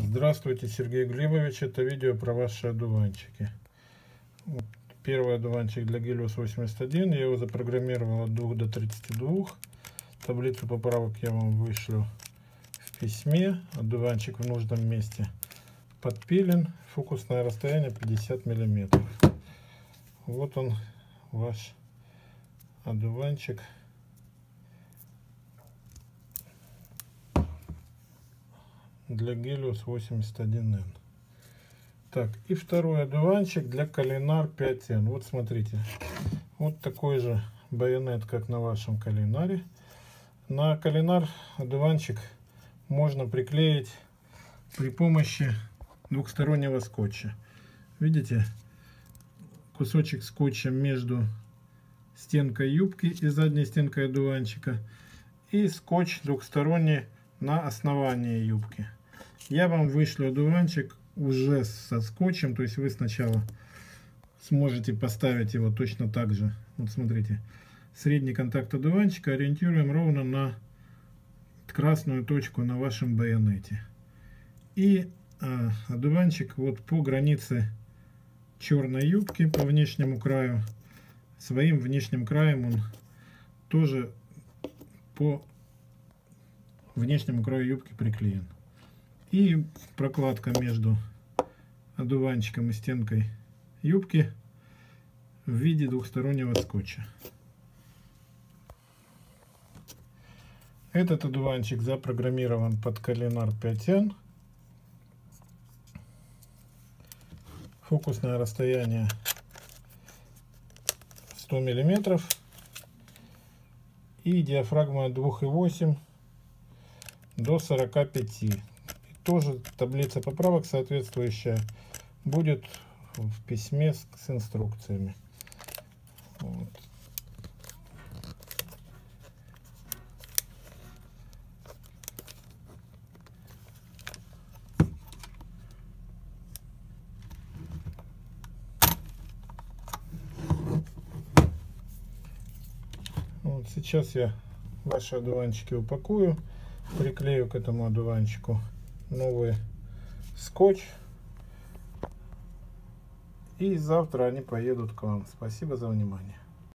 Здравствуйте, Сергей Глебович. Это видео про ваши одуванчики. Вот первый одуванчик для Гелиос 81. Я его запрограммировал от 2 до 32. Таблицу поправок я вам вышлю в письме. Одуванчик в нужном месте подпилен. Фокусное расстояние 50 миллиметров. Вот он, ваш одуванчик. Для Гелиос 81N. Так, и второй одуванчик для Калинар 5N. Вот смотрите, вот такой же байонет, как на вашем Калинаре. На Калинар одуванчик можно приклеить при помощи двухстороннего скотча. Видите, кусочек скотча между стенкой юбки и задней стенкой одуванчика и скотч двухсторонний на основании юбки. Я вам вышлю одуванчик уже со скотчем, то есть вы сначала сможете поставить его точно так же. Вот смотрите, средний контакт одуванчика ориентируем ровно на красную точку на вашем байонете. И а, одуванчик вот по границе черной юбки по внешнему краю, своим внешним краем он тоже по внешнему краю юбки приклеен. И прокладка между одуванчиком и стенкой юбки в виде двухстороннего скотча. Этот одуванчик запрограммирован под Калинар 5N. Фокусное расстояние 100 миллиметров и диафрагма 2,8 до 45 тоже таблица поправок соответствующая будет в письме с, с инструкциями. Вот. Вот сейчас я ваши одуванчики упакую, приклею к этому одуванчику новый скотч. И завтра они поедут к вам. Спасибо за внимание.